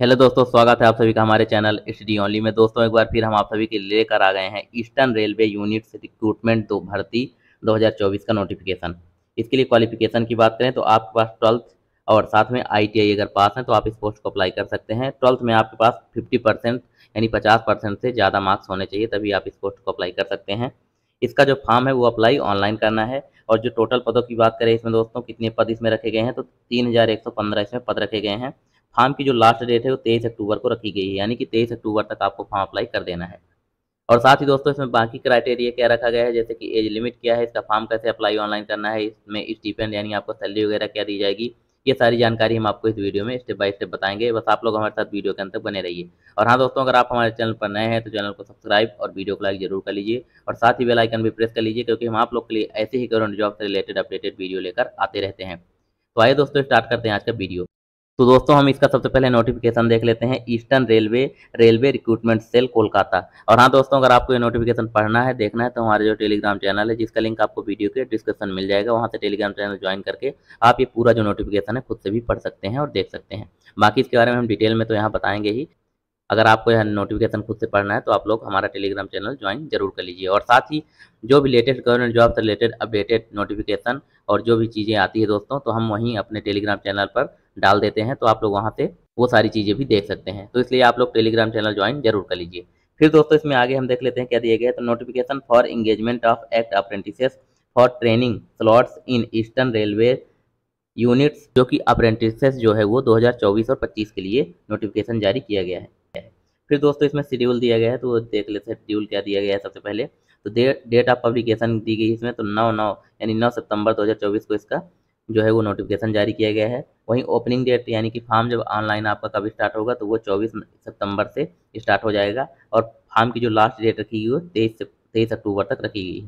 Hello दोस्तों, स्वागत है आप सभी का हमारे चैनल स्टडी ओनली में। दोस्तों, एक बार फिर हम आप सभी के लेकर आ गए हैं ईस्टर्न रेलवे यूनिट्स रिक्रूटमेंट दो भर्ती 2024 का नोटिफिकेशन इसके लिए क्वालिफिकेशन की बात करें तो आपके पास ट्वेल्थ और साथ में आईटीआई अगर पास हैं तो आप इस पोस्ट को अप्लाई कर सकते हैं। ट्वेल्थ में आपके पास फिफ्टी यानी पचास से ज़्यादा मार्क्स होने चाहिए, तभी आप इस पोस्ट को अप्लाई कर सकते हैं। इसका जो फॉर्म है वो अप्लाई ऑनलाइन करना है और जो टोटल पदों की बात करें इसमें दोस्तों कितने पद इसमें रखे गए हैं तो तीन इसमें पद रखे गए हैं। फॉर्म की जो लास्ट डेट है वो तेईस अक्टूबर को रखी गई है, यानी कि तेईस अक्टूबर तक आपको फॉर्म अप्लाई कर देना है। और साथ ही दोस्तों, इसमें बाकी क्राइटेरिया क्या रखा गया है? जैसे कि एज लिमिट क्या है? इसका फॉर्म कैसे अप्लाई ऑनलाइन करना है? इसमें स्टीपेंड यानी आपको सैलरी वगैरह क्या दी जाएगी? ये सारी जानकारी हम आपको इस वीडियो में स्टेप बाय स्टेप बताएँगे। बस आप लोग हमारे साथ वीडियो के अंदर बने रहिए। और हाँ दोस्तों, अगर आप हमारे चैनल पर नए हैं तो चैनल को सब्सक्राइब और वीडियो को लाइक ज़रूर कर लीजिए। और साथ ही बेल आइकन भी प्रेस कर लीजिए, क्योंकि हम आप लोग के लिए ऐसे ही गवर्नमेंट जॉब से रिलेटेड अपडेटेड वीडियो लेकर आते रहते हैं। तो आइए दोस्तों, स्टार्ट करते हैं आज का वीडियो। तो दोस्तों, हम इसका सबसे पहले नोटिफिकेशन देख लेते हैं Eastern Railway Railway Recruitment Cell Kolkata. और हाँ दोस्तों, अगर आपको ये नोटिफिकेशन पढ़ना है, देखना है तो हमारे जो टेलीग्राम चैनल है, जिसका लिंक आपको वीडियो के डिस्क्रिप्शन मिल जाएगा, वहाँ से टेलीग्राम चैनल ज्वाइन करके आप ये पूरा जो नोटिफिकेशन है, खुद से भी पढ़ सकते हैं और देख सकते हैं। बाकी इसके बारे में हम डिटेल में तो यहाँ बताएँगे ही। अगर आपको यह नोटिफिकेशन खुद से पढ़ना है तो आप लोग हमारा टेलीग्राम चैनल ज्वाइन ज़रूर कर लीजिए। और साथ ही जो भी लेटेस्ट गवर्नमेंट जॉब से रिलेटेड अपडेटेड नोटिफिकेशन और जो भी चीज़ें आती है दोस्तों तो हम वहीं अपने टेलीग्राम चैनल पर डाल देते हैं तो आप लोग वहाँ से वो सारी चीज़ें भी देख सकते हैं। तो इसलिए आप लोग टेलीग्राम चैनल ज्वाइन ज़रूर कर लीजिए। फिर दोस्तों इसमें आगे हम देख लेते हैं क्या दिए गए तो notification for engagement of act apprentice for training slots in Eastern Railway units जो कि अप्रेंटिस जो है वो 2024 और 25 के लिए नोटिफिकेशन जारी किया गया है। फिर दोस्तों इसमें शेड्यूल दिया गया है तो देख लेते हैं शेड्यूल क्या दिया गया है सबसे पहले। तो डेट ऑफ़ पब्लिकेशन दी गई इसमें तो नौ नौ, यानी नौ सितंबर 2024 को इसका जो है वो नोटिफिकेशन जारी किया गया है। वहीं ओपनिंग डेट यानी कि फॉर्म जब ऑनलाइन आपका कभी स्टार्ट होगा तो वो 24 सितंबर से स्टार्ट हो जाएगा, और फॉर्म की जो लास्ट डेट रखी गई वो तेईस तेईस अक्टूबर तक रखी गई है।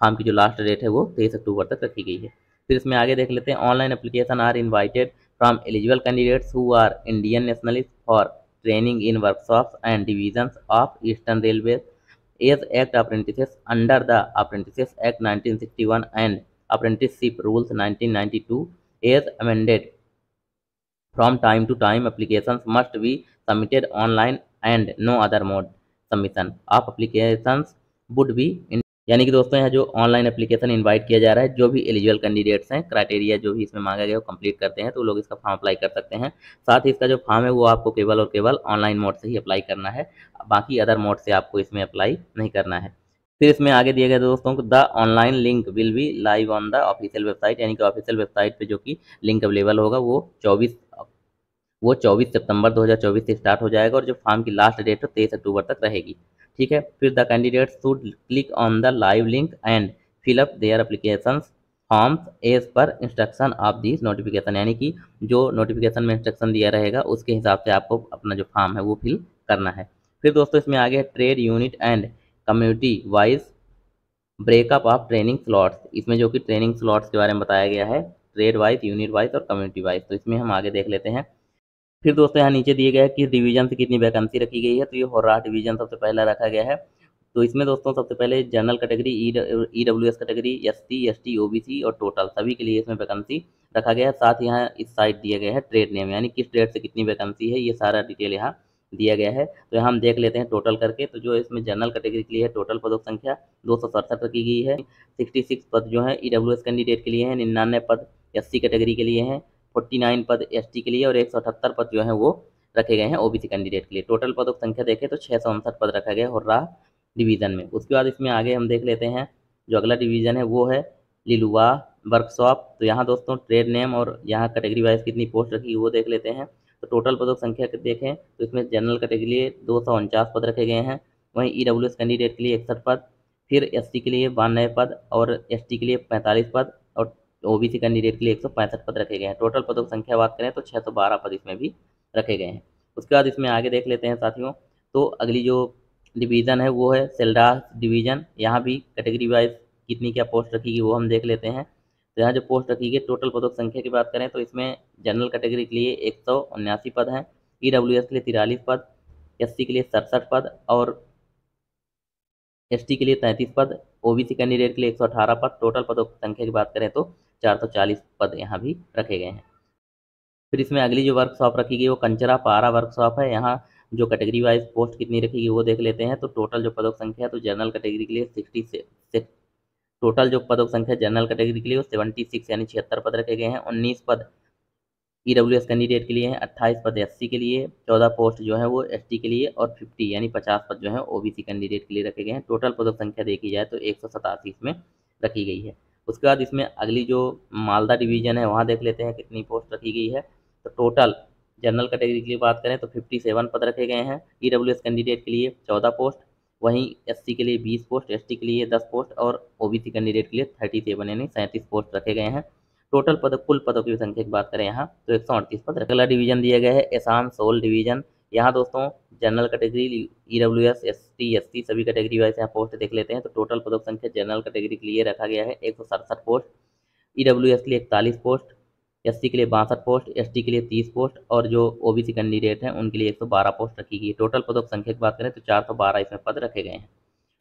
फॉर्म की जो लास्ट डेट है वो तेईस अक्टूबर तक रखी गई है। फिर इसमें आगे देख लेते हैं online application are invited from eligible candidates who are Indian nationalist for training in workshops and divisions of Eastern Railway as Act Apprentices under the Apprentices Act 1961 and Apprenticeship Rules 1992 as amended. From time to time, applications must be submitted online and no other mode submission of applications would be in यानी कि दोस्तों, यहाँ जो online application invite किया जा रहा है, जो भी एलिजिबल कैंडिडेट्स हैं क्राइटेरिया जो भी इसमें मांगा गया वो कंप्लीट करते हैं तो लोग इसका फॉर्म अप्लाई कर सकते हैं। साथ ही इसका जो फॉर्म है, वो आपको केवल और केवल ऑनलाइन मोड से ही अप्लाई करना है, बाकी अदर मोड से आपको इसमें अप्लाई नहीं करना है। फिर इसमें आगे दिए गए दोस्तों the online link will be live on the official website यानी कि ऑफिशियल वेबसाइट पे जो कि लिंक अवेलेबल होगा, वो 24 वो 24 सितंबर 2024 से स्टार्ट हो जाएगा, और जो फॉर्म की लास्ट डेट है, तेईस अक्टूबर तक रहेगी। ठीक है? फिर the candidate should click on the live link and fill up their application forms as per instruction of this notification यानी कि जो नोटिफिकेशन में इंस्ट्रक्शन दिया रहेगा, उसके हिसाब से आपको अपना जो फॉर्म है वो फिल करना है। फिर दोस्तों इसमें आगे trade unit and community wise breakup of training slots इसमें जो कि ट्रेनिंग स्लॉट्स के बारे में बताया गया है ट्रेड वाइज यूनिट वाइज और कम्युनिटी वाइज तो इसमें हम आगे देख लेते हैं। फिर दोस्तों यहाँ नीचे दिए गए है किस डिवीज़न से कितनी वैकेंसी रखी गई है तो ये होर्राह डिवीज़न सबसे पहला रखा गया है। तो इसमें दोस्तों सबसे पहले general category E W S category S T S T O B C और टोटल सभी के लिए इसमें वैकेंसी रखा गया है। साथ यहाँ इस साइड दिया गया है ट्रेड नेम यानी किस ट्रेड से कितनी वैकेंसी है, ये सारा डिटेल यहाँ दिया गया है। तो यहाँ हम देख लेते हैं टोटल करके तो जो इसमें जनरल कैटेगरी के लिए है टोटल पदों संख्या दो सौ सड़सठ रखी गई है। सिक्सटी सिक्स पद जो है ई डब्ल्यू एस कैंडिडेट के लिए है, निन्यानवे पद एस सी कैटेगरी के लिए हैं। फोर्टी नाइन पद एस टी के लिए और एक सौ अठहत्तर पद जो है वो रखे गए हैं ओबीसी कैंडिडेट के लिए। टोटल पदों की संख्या देखें तो छः सौ उनसठ पद रखा गया हुर्रा डिवीज़न में। उसके बाद इसमें आगे हम देख लेते हैं, जो अगला डिवीज़न है वो है लिलुआ वर्कशॉप। तो यहाँ दोस्तों ट्रेड नेम और यहाँ कैटेगरी वाइज कितनी पोस्ट रखी है वो देख लेते हैं। तो टोटल पदों की संख्या देखें तो इसमें जनरल कैटेगरी लिए दो सौ उनचास पद रखे गए हैं, वहीं ई डब्ल्यू एस कैंडिडेट के लिए इकसठ पद, फिर एसटी के लिए बानवे पद और एसटी के लिए पैंतालीस पद ओबीसी कैंडिडेट के लिए एक सौ पैंसठ पद रखे गए हैं। टोटल पदों की संख्या बात करें तो छः सौ बारह पद इसमें भी रखे गए हैं। उसके बाद इसमें आगे देख लेते हैं साथियों तो अगली जो डिवीज़न है वो है सेल्डास डिवीज़न यहाँ भी कैटेगरी वाइज कितनी क्या पोस्ट रखी गई वो हम देख लेते हैं। तो यहाँ जो पोस्ट रखी गई टोटल पदों की संख्या की बात करें तो इसमें जनरल कैटेगरी के लिए एक सौ उन्यासी पद हैं ई डब्ल्यू एस के लिए तिरालीस पद एस सी के लिए सड़सठ पद और एस टी के लिए तैंतीस पद ओ बी सी कैंडिडेट के लिए एक सौ अठारह पद। टोटल पदों की संख्या की बात करें तो चार सौ चालीस पद यहाँ भी रखे गए हैं। फिर इसमें अगली जो वर्कशॉप रखी गई, वो कंचरा पारा वर्कशॉप है। यहाँ जो कैटेगरी वाइज पोस्ट कितनी रखी गई, वो देख लेते हैं। तो टोटल जो पदों की संख्या है तो जनरल कैटेगरी के लिए सिक्सटी से टोटल जो पदों की संख्या जनरल कैटेगरी के लिए वो सेवेंटी सिक्स यानी छिहत्तर पद रखे गए हैं। उन्नीस पद ई डब्ल्यू एस कैंडिडेट के लिए हैं, अट्ठाईस पद एस सी के लिए, चौदह पोस्ट जो है, वो एस टी के लिए, और फिफ्टी यानी पचास पद जो है ओ बी सी कैंडिडेट के लिए रखे गए हैं। टोटल पदों की संख्या देखी जाए तो एक सौ सतासी इसमें रखी गई है। उसके बाद इसमें अगली जो मालदा डिवीज़न है, वहाँ देख लेते हैं कितनी पोस्ट रखी गई है। तो टोटल जनरल कैटेगरी के लिए बात करें तो फिफ्टी सेवन पद रखे गए हैं ई डब्ल्यू एस कैंडिडेट के लिए, चौदह पोस्ट, वहीं एस सी के लिए बीस पोस्ट एस टी के लिए दस पोस्ट और ओ बी सी कैंडिडेट के लिए थर्टी सेवन यानी सैंतीस पोस्ट रखे गए हैं। टोटल पद, कुल पदों की संख्या की बात करें यहाँ तो एक सौ अड़तीस पद अगला डिवीज़न दिया गया है एसान सोल डिवीज़न। यहाँ दोस्तों general category E W S S T S C सभी कैटेगरी वाइज यहाँ पोस्ट देख लेते हैं। तो टोटल पदों की संख्या जनरल कैटेगरी के लिए रखा गया है। एक सौ सड़सठ पोस्ट ई डब्ल्यू एस के लिए इकतालीस पोस्ट एस सी के लिए बासठ पोस्ट एस टी के लिए तीस पोस्ट और जो ओ बी सी कैंडिडेट हैं, उनके लिए एक सौ बारह पोस्ट रखी गई है। टोटल पदों की संख्या की बात करें तो चार सौ बारह इसमें पद रखे गए हैं।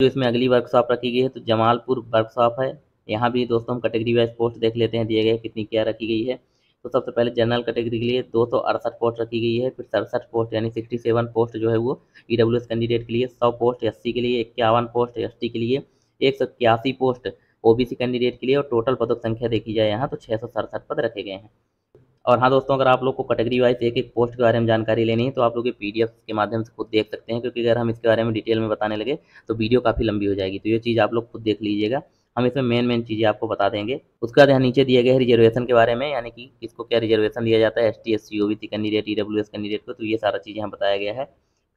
जो इसमें अगली वर्कशॉप रखी गई है तो जमालपुर वर्कशॉप है। यहाँ भी दोस्तों हम कैटेगरी वाइज पोस्ट देख लेते हैं, दिए गए कितनी क्या रखी गई है। तो सबसे पहले जनरल कैटेगरी के लिए दो सौ अड़सठ पोस्ट रखी गई है, फिर सड़सठ पोस्ट यानी सिक्सटी सेवन पोस्ट जो है वो ई डब्ल्यू एस कैंडिडेट के लिए, सौ पोस्ट एस सी के लिए, इक्यावन पोस्ट एस टी के लिए, एक सौ इक्यासी पोस्ट ओबीसी कैंडिडेट के लिए और टोटल पदों की संख्या देखी जाए यहाँ तो छः सौ सड़सठ पद रखे गए हैं। और हाँ दोस्तों, अगर आप लोग को कैटेगरी वाइज एक एक पोस्ट के बारे में जानकारी लेनी है तो आप लोग ये पी के माध्यम से खुद देख सकते हैं, क्योंकि अगर हम इसके बारे में डिटेल में बताने लगे तो वीडियो काफ़ी लंबी हो जाएगी। तो ये चीज़ आप लोग खुद देख लीजिएगा। हम इसमें मेन मेन चीज़ें आपको बता देंगे। उसके बाद यहाँ नीचे दिए गए रिजर्वेशन के बारे में, यानी कि किसको क्या रिजर्वेशन दिया जाता है S T S C O B C candidate E W S candidate को तो ये सारा चीज़ें यहाँ बताया गया है।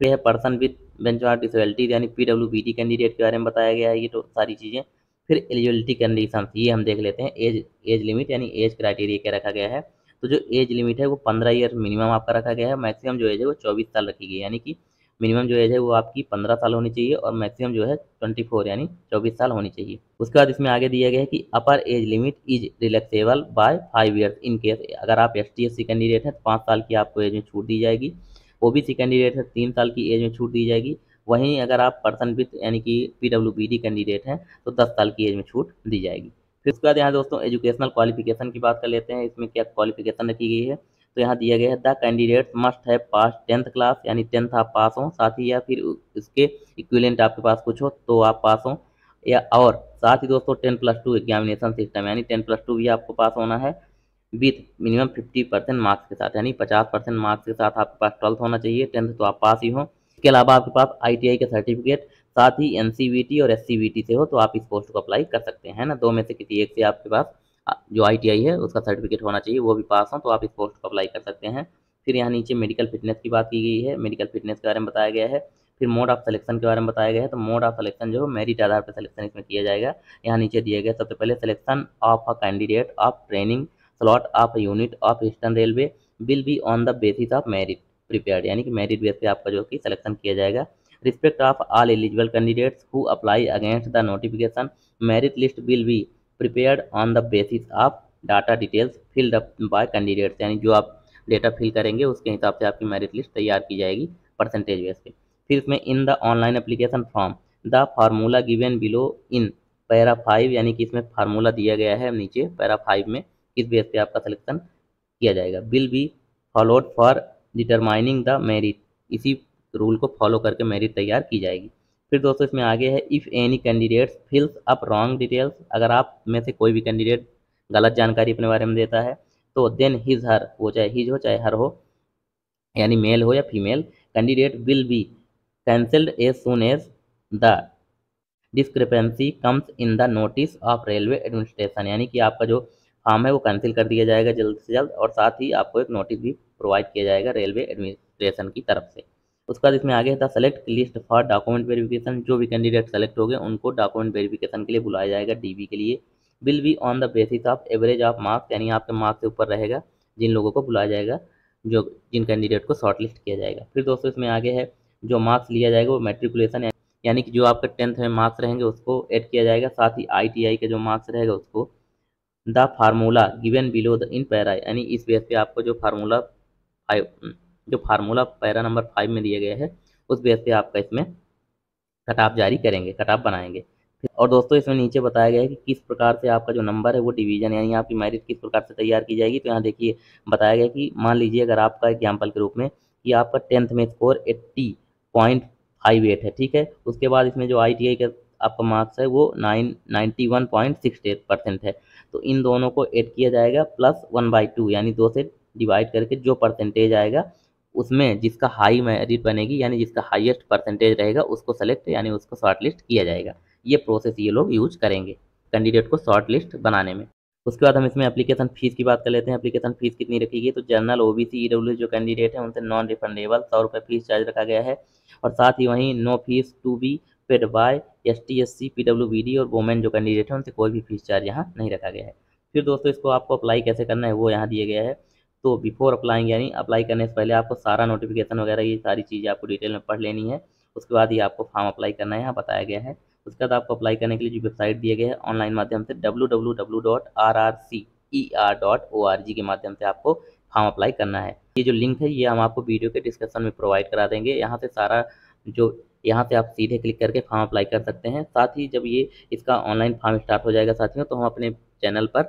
फिर है पर्सन विद बेंचमार्क डिसबिलिटीज यानी P W B T candidate के बारे में बताया गया है, ये तो सारी चीज़ें। फिर एलिजिबिलिटी कंडीशन ये हम देख लेते हैं। एज एज लिमिट यानी एज क्राइटेरिया क्या रखा गया है? तो जो एज लिमिट है, वो पंद्रह ईयर मिनिमम आपका रखा गया है। मैक्सिमम जो एज है, वो चौबीस साल रखी गई यानी कि मिनिमम जो एज है वो आपकी पंद्रह साल होनी चाहिए और मैक्सिमम जो है ट्वेंटी फोर, यानी चौबीस साल होनी चाहिए। उसके बाद इसमें आगे दिया गया है कि upper age limit is relaxable by five years in case अगर आप S T S C candidate हैं तो पाँच साल की आपको एज में छूट दी जाएगी ओ बी सी कैंडिडेट है तीन साल की एज में छूट दी जाएगी। वहीं अगर आप पर्सन विथ यानी कि P W B D candidate हैं तो दस साल की एज में छूट दी जाएगी। फिर उसके बाद यहाँ दोस्तों एजुकेशनल क्वालिफिकेशन की बात कर लेते हैं। इसमें क्या क्वालिफिकेशन रखी गई है? तो यहाँ दिया गया है, the candidate must have pass tenth class, यानी टेंथ आप पास हो, साथ ही या फिर इसके इक्विलेंट आपके पास कुछ हो तो आप पास हो। या और, साथ ही दोस्तों, ten plus two examination system यानी टेन प्लस टू भी आपको पास होना है with minimum fifty percent marks के साथ, यानी पचास परसेंट मार्क्स के साथ आपके पास ट्वेल्थ होना चाहिए, टेंथ तो आप पास ही हो। इसके अलावा आपके पास आई का सर्टिफिकेट साथ ही एन और एस से हो तो आप इस पोस्ट को अप्लाई कर सकते हैं ना? दो में से किसी एक से आपके पास जो आईटीआई है, उसका सर्टिफिकेट होना चाहिए, वो भी पास हो तो आप इस पोस्ट को अप्लाई कर सकते हैं। फिर यहाँ नीचे मेडिकल फिटनेस की बात की गई है मेडिकल फिटनेस के बारे में बताया गया है। फिर मोड ऑफ़ सिलेक्शन के बारे में बताया गया है तो मोड ऑफ़ सिलेक्शन जो है मेरिट आधार पर सिलेक्शन इसमें किया जाएगा। यहाँ नीचे दिया गया सबसे पहले selection of a candidate of training slot of unit of Eastern Railway will be on the basis of merit prepare यानी कि मेरिट बेस पे आपका जो कि सिलेक्शन किया जाएगा। Respect of all eligible candidates who apply against the notification merit list will be prepared on the basis of data details filled up by candidates यानी जो आप डेटा फिल करेंगे, उसके हिसाब से आपकी मेरिट लिस्ट तैयार की जाएगी परसेंटेज बेस पे। फिर इसमें in the online application form the formula given below in para five यानी कि इसमें फार्मूला दिया गया है नीचे पैरा फाइव में किस बेस पे आपका सिलेक्शन किया जाएगा। Will be followed for determining the merit इसी रूल को फॉलो करके मेरिट तैयार की जाएगी। फिर दोस्तों इसमें आगे है if any candidates fills up wrong details अगर आप में से कोई भी कैंडिडेट गलत जानकारी अपने बारे में देता है तो देन हिज हर वो चाहे हिज हो, चाहे हर हो, यानी मेल हो या female candidate will be cancelled as soon as the discrepancy comes in the notice of railway administration यानी कि आपका जो फॉर्म है वो कैंसिल कर दिया जाएगा जल्द से जल्द, और साथ ही आपको एक नोटिस भी प्रोवाइड किया जाएगा रेलवे एडमिनिस्ट्रेशन की तरफ़ से। उसके बाद इसमें आगे था select list for document verification जो भी कैंडिडेट सेलेक्ट हो गए, उनको डॉक्यूमेंट वेरिफिकेशन के लिए बुलाया जाएगा डीबी के लिए। Will be on the basis of average of marks यानी आपके मार्क्स से ऊपर रहेगा, जिन लोगों को बुलाया जाएगा, जो, जिन कैंडिडेट को शॉर्ट लिस्ट किया जाएगा। फिर दोस्तों इसमें आगे है, जो मार्क्स लिया जाएगा, वो मेट्रिकुलेशन यानी कि जो आपके टेंथ में मार्क्स रहेंगे, उसको ऐड किया जाएगा। साथ ही आई के जो मार्क्स रहेगा, उसको the formula given below the in para यानी इस बेस पे आपको जो फार्मूला फाइव जो फार्मूला पैरा नंबर फाइव में दिया गया है, उस बेस पे आपका इसमें कटाप जारी करेंगे कटाप बनाएँगे। और दोस्तों, इसमें नीचे बताया गया है कि किस प्रकार से आपका जो नंबर है वो डिवीज़न, यानी आपकी मेरिट किस प्रकार से तैयार की जाएगी। तो यहाँ देखिए, बताया गया कि मान लीजिए अगर आपका एग्ज़ाम्पल के रूप में कि आपका टेंथ में score eighty point five eight है, ठीक है? उसके बाद इसमें जो आई टी आई का आपका मार्क्स है वो nine ninety one point six eight percent है। तो इन दोनों को ऐड किया जाएगा प्लस वन बाई टू, यानी दो से डिवाइड करके जो परसेंटेज आएगा उसमें जिसका हाई मेरिट बनेगी, यानी जिसका हाईएस्ट परसेंटेज रहेगा, उसको सेलेक्ट यानी उसको शॉर्ट लिस्ट किया जाएगा। ये प्रोसेस ये लोग यूज़ करेंगे कैंडिडेट को शॉर्ट लिस्ट बनाने में। उसके बाद हम इसमें एप्लीकेशन फ़ीस की बात कर लेते हैं। एप्लीकेशन फ़ीस कितनी रखी गई? तो जनरल ओ ओबीसी ईडब्ल्यू जो कैंडिडेट है, उनसे नॉन रिफंडेबल सौ रुपये फ़ीस चार्ज रखा गया है। और साथ ही वहीं no fees to be paid by S T S C P W B D और वोमेन जो कैंडिडेट है, उनसे कोई भी फ़ीस चार्ज यहाँ नहीं रखा गया है। फिर दोस्तों, इसको आपको अप्लाई कैसे करना है, वो यहाँ दिया गया है। तो बिफोर अप्लाइंग यानी अप्लाई करने से पहले आपको सारा नोटिफिकेशन वगैरह, ये सारी चीज़ें आपको डिटेल में पढ़ लेनी है। उसके बाद ही आपको फॉर्म अप्लाई करना है, यहाँ बताया गया है। उसके बाद आपको अप्लाई करने के लिए जो वेबसाइट दिए गए हैं ऑनलाइन माध्यम से डब्ल्यू के माध्यम से आपको फॉर्म अप्लाई करना है। ये जो लिंक है, ये हम आपको वीडियो के डिस्क्रिप्शन में प्रोवाइड करा देंगे। यहाँ से सारा जो, यहाँ से आप सीधे क्लिक करके फॉर्म अप्लाई कर सकते हैं। साथ ही जब ये इसका ऑनलाइन फॉर्म स्टार्ट हो जाएगा साथियों तो हम अपने चैनल पर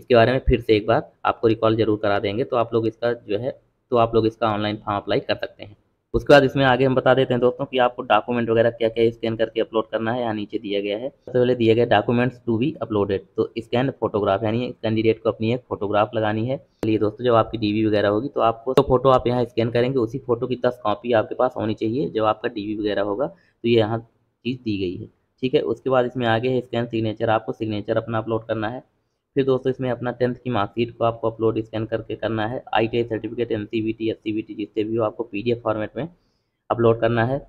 इसके बारे में फिर से एक बार आपको रिकॉल ज़रूर करा देंगे तो आप लोग इसका जो है तो आप लोग इसका ऑनलाइन फॉर्म अप्लाई कर सकते हैं। उसके बाद इसमें आगे हम बता देते हैं दोस्तों कि आपको डॉक्यूमेंट वगैरह क्या क्या स्कैन करके अपलोड करना है यहाँ नीचे दिया गया है। सबसे पहले दिया गया डॉक्यूमेंट्स टू बी अपलोडेड तो स्कैन फोटोग्राफ यानी कैंडिडेट को अपनी एक फोटोग्राफ लगानी है। चलिए दोस्तों, जब आपकी डीवी वगैरह होगी तो आपको तो फ़ोटो आप यहाँ स्कैन करेंगे, उसी फ़ोटो की दस कॉपी आपके पास होनी चाहिए, जब आपका डीवी वगैरह होगा तो ये यहाँ चीज़ दी गई है। ठीक है, उसके बाद इसमें आगे है स्कैन सिग्नेचर आपको सिग्नेचर अपना अपलोड करना है। फिर दोस्तों इसमें अपना टेंथ की मार्कशीट को आपको अपलोड स्कैन करके करना है। I T certificate N C B T S C B T जिससे भी हो आपको पी डी एफ़ फॉर्मेट में अपलोड करना है।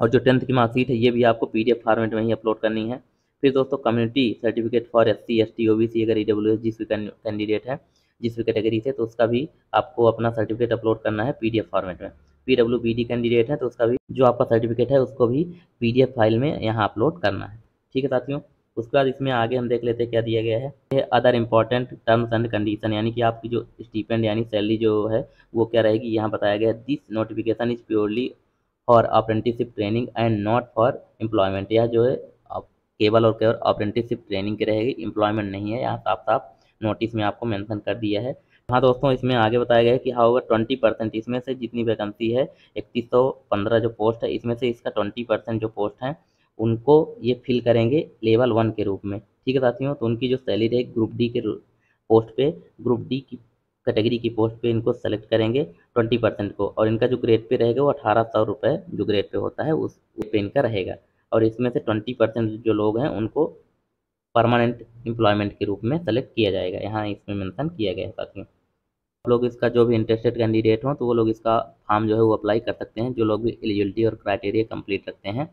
और जो टेंथ की मार्कशीट है, ये भी आपको पी डी एफ़ फॉर्मेट में ही अपलोड करनी है। फिर दोस्तों community certificate for S C S T O B C अगर ई डब्ल्यू एस जिस भी कैंडिडेट है, जिस भी कैटेगरी से तो उसका भी आपको अपना सर्टिफिकेट अपलोड करना है पी डी एफ़ फॉर्मेट में। P W B D candidate है तो उसका भी जो आपका सर्टिफिकेट है, उसको भी पी डी एफ़ फ़ाइल में यहाँ अपलोड करना है। ठीक है साथियों? उसके बाद इसमें आगे हम देख लेते हैं क्या दिया गया है। Other important terms and condition यानी कि आपकी जो स्टीपेंड यानी सैलरी जो है, वो क्या रहेगी? यहाँ बताया गया है this notification is purely for apprenticeship training and not for employment यह जो है केवल और केवल अप्रेंटिसशिप ट्रेनिंग की रहेगी एम्प्लॉयमेंट नहीं है। यहाँ साफ़ साफ़ नोटिस में आपको मेंशन कर दिया है। हाँ दोस्तों, इसमें आगे बताया गया है कि हाउ ट्वेंटी परसेंट इसमें से जितनी वैकेंसी है, इकतीस सौ पंद्रह जो पोस्ट है, इसमें से इसका ट्वेंटी परसेंट जो पोस्ट है उनको ये फिल करेंगे लेवल वन के रूप में। ठीक है साथियों? तो उनकी जो सैलरी है ग्रुप डी के पोस्ट पे ग्रुप डी की कैटेगरी की पोस्ट पे इनको सेलेक्ट करेंगे ट्वेंटी परसेंट को। और इनका जो ग्रेड पे रहेगा वो अठारह सौ रुपये जो ग्रेड पे होता है, उस पे इनका रहेगा। और इसमें से ट्वेंटी परसेंट जो लोग हैं, उनको परमानेंट एम्प्लॉयमेंट के रूप में सेलेक्ट किया जाएगा। यहाँ इसमें मेंशन किया गया है साथियों। लोग इसका जो भी इंटरेस्टेड कैंडिडेट हों तो वो लोग इसका फॉर्म जो है वो अप्लाई कर सकते हैं, जो लोग भी एलिजिबिलिटी और क्राइटेरिया कंप्लीट रखते हैं।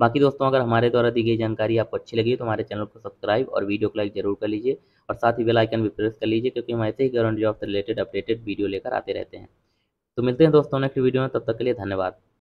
बाकी दोस्तों, अगर हमारे द्वारा दी गई जानकारी आपको अच्छी लगी तो हमारे चैनल को सब्सक्राइब और वीडियो को लाइक ज़रूर कर लीजिए और साथ ही बेल आइकन भी प्रेस कर लीजिए, क्योंकि हम ऐसे ही गवर्नमेंट जॉब से रिलेटेड अपडेटेड वीडियो लेकर आते रहते हैं। तो मिलते हैं दोस्तों, नेक्स्ट वीडियो में, तब तक के लिए धन्यवाद।